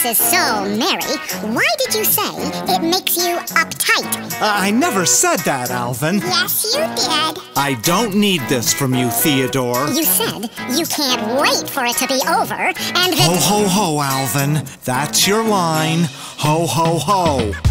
Christmas is so merry, why did you say it makes you uptight? Uh, I never said that, Alvin. Yes, you did. I don't need this from you, Theodore. You said you can't wait for it to be over, and Ho, that. ho, ho, Alvin. That's your line. Ho, ho, ho. Ho, ho,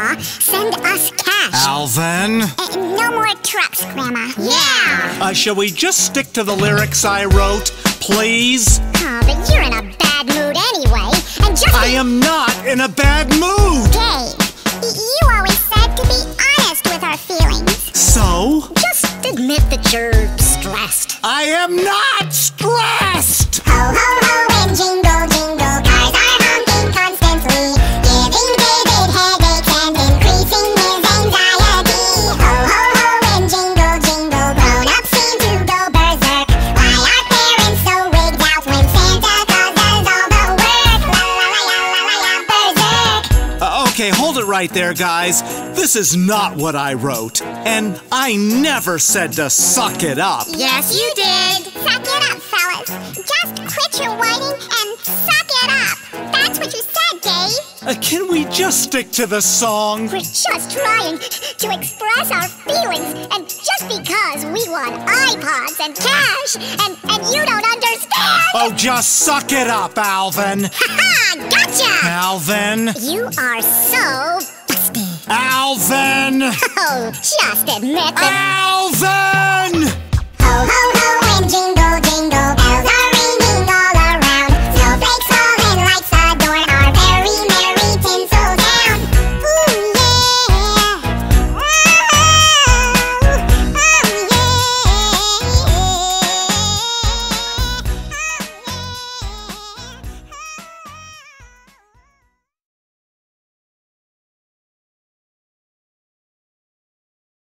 Grandma. Send us cash. Alvin? Uh, no more trucks, Grandma. Yeah. Uh, shall we just stick to the lyrics I wrote, please? Oh, but you're in a bad mood anyway. And just I am not in a bad mood! Y- you always said to be honest with our feelings. So? Just admit that you're stressed. I am not stressed! Ho, ho, right there, guys. This is not what I wrote. And I never said to suck it up. Yes, you did. Suck it up, fellas. Just quit your whining and suck it up. That's what you said, Dave. Uh, can we just stick to the song? We're just trying to express our feelings, and just because we want iPods and cash, and, and you don't understand. Oh, just suck it up, Alvin. Ha ha! Gotcha! Alvin. You are so. Alvin. Oh, just admit that. Alvin!